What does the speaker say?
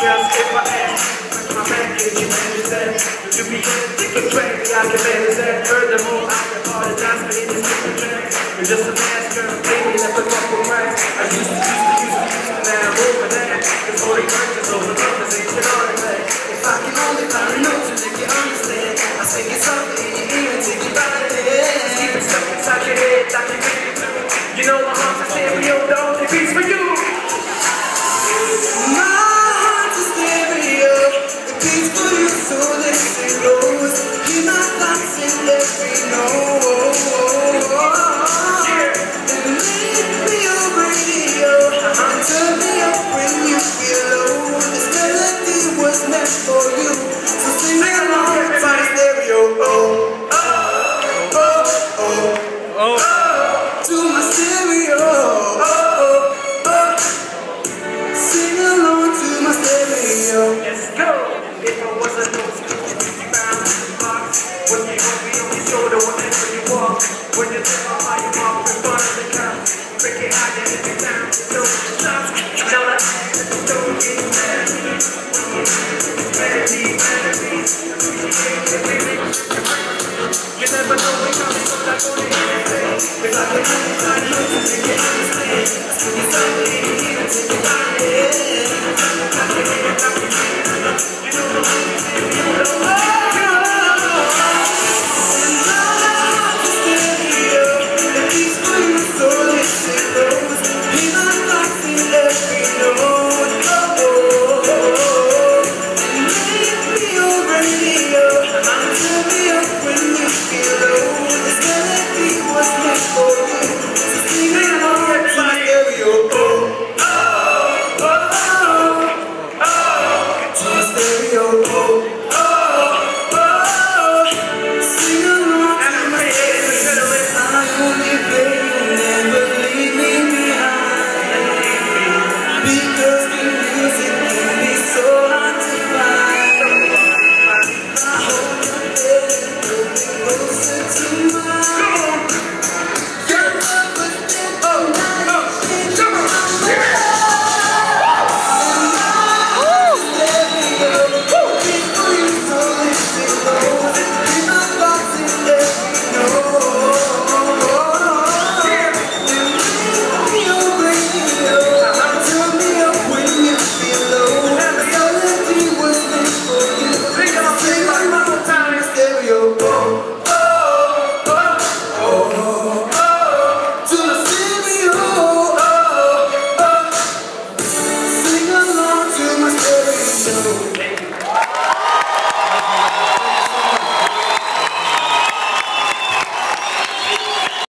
My you manage that? To be I learned a lot. I apologize for any slip of the jack. You're just a master, baby. If I walk away, I used to, used to, used to, used to. Now I'm over that. If I can only find a note to make you understand, I sing it softly in your ear take you by the. Keep it it through. You know my heart's a stereo. If I only find you to make it understand. It's only here to take it